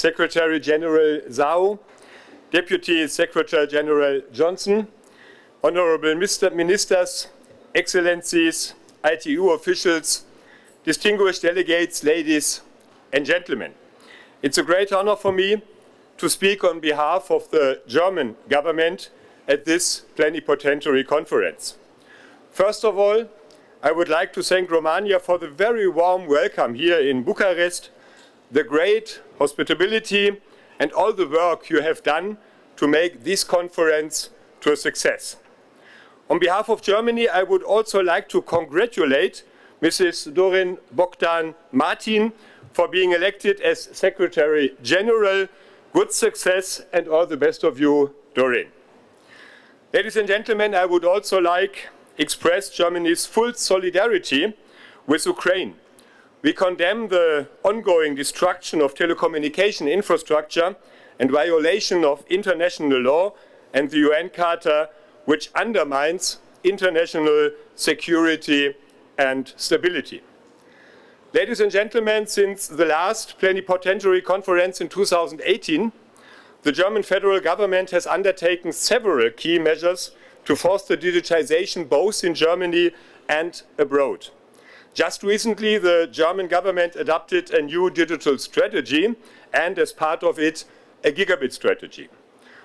Secretary General Zhao, Deputy Secretary General Johnson, Honorable Mr. Ministers, Excellencies, ITU officials, distinguished delegates, ladies and gentlemen. It's a great honor for me to speak on behalf of the German government at this plenipotentiary conference. First of all, I would like to thank Romania for the very warm welcome here in Bucharest, the great hospitality and all the work you have done to make this conference to a success. On behalf of Germany, I would also like to congratulate Mrs. Doreen Bogdan Martin for being elected as Secretary General. Good success and all the best of you, Doreen. Ladies and gentlemen, I would also like express Germany's full solidarity with Ukraine. We condemn the ongoing destruction of telecommunication infrastructure and violation of international law and the UN Charter, which undermines international security and stability. Ladies and gentlemen, since the last plenipotentiary conference in 2018, the German federal government has undertaken several key measures to foster digitization both in Germany and abroad. Just recently, the German government adopted a new digital strategy and as part of it, a gigabit strategy.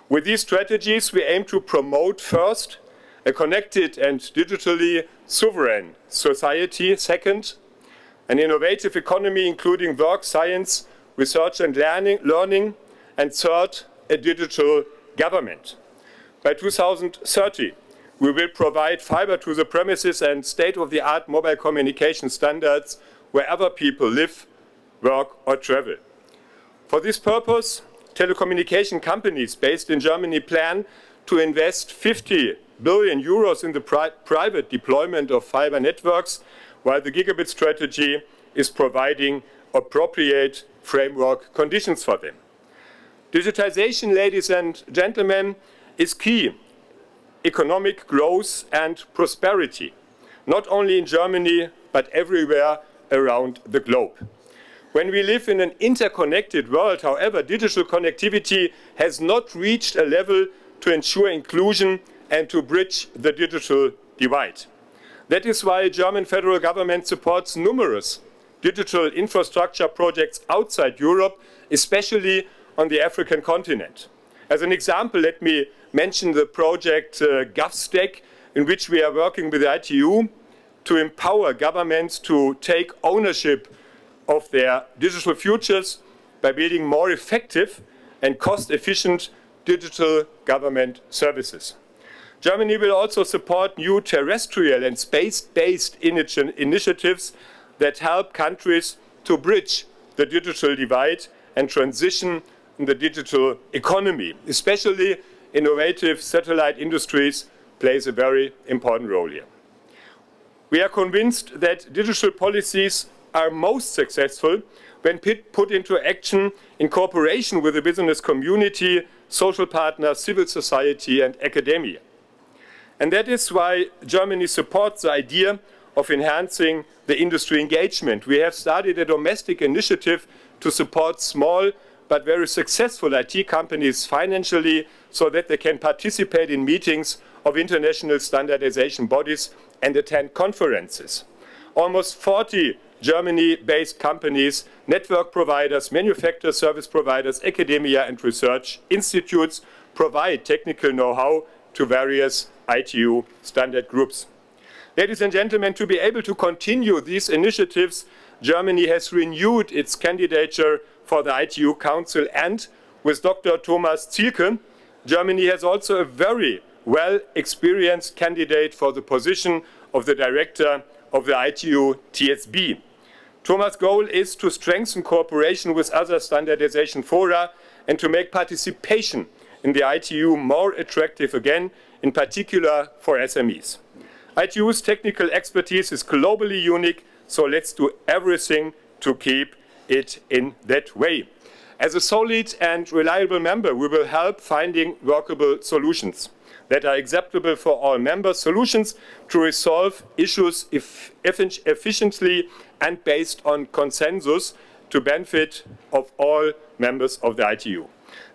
With these strategies, we aim to promote first, a connected and digitally sovereign society, second, an innovative economy including work, science, research and learning, learning, and third, a digital government. By 2030, we will provide fiber to the premises and state-of-the-art mobile communication standards wherever people live, work or travel. For this purpose, telecommunication companies based in Germany plan to invest 50 billion euros in the pri private deployment of fiber networks while the gigabit strategy is providing appropriate framework conditions for them. Digitization, ladies and gentlemen, is key economic growth and prosperity, not only in Germany, but everywhere around the globe. When we live in an interconnected world, however, digital connectivity has not reached a level to ensure inclusion and to bridge the digital divide. That is why German federal government supports numerous digital infrastructure projects outside Europe, especially on the African continent. As an example, let me mention the project uh, GovStack, in which we are working with the ITU to empower governments to take ownership of their digital futures by building more effective and cost-efficient digital government services. Germany will also support new terrestrial and space-based initi initiatives that help countries to bridge the digital divide and transition in the digital economy. Especially innovative satellite industries plays a very important role here. We are convinced that digital policies are most successful when put into action in cooperation with the business community, social partners, civil society and academia. And that is why Germany supports the idea of enhancing the industry engagement. We have started a domestic initiative to support small but very successful IT companies financially so that they can participate in meetings of international standardization bodies and attend conferences. Almost 40 Germany-based companies, network providers, manufacturer service providers, academia and research institutes provide technical know-how to various ITU standard groups. Ladies and gentlemen, to be able to continue these initiatives, Germany has renewed its candidature for the ITU Council and with Dr. Thomas Zielke, Germany has also a very well experienced candidate for the position of the director of the ITU TSB. Thomas' goal is to strengthen cooperation with other standardization fora and to make participation in the ITU more attractive again, in particular for SMEs. ITU's technical expertise is globally unique, so let's do everything to keep it in that way. As a solid and reliable member, we will help finding workable solutions. that are acceptable for all members, solutions to resolve issues efficiently and based on consensus to benefit of all members of the ITU.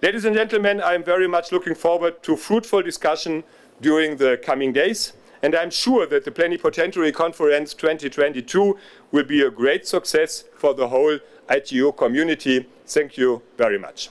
Ladies and gentlemen, I am very much looking forward to fruitful discussion during the coming days, and I'm sure that the Plenipotentiary Conference 2022 will be a great success for the whole ITU community. Thank you very much.